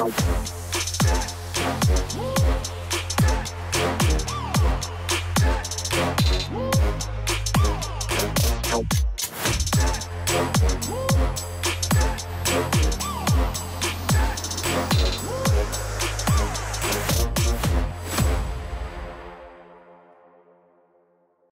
Thank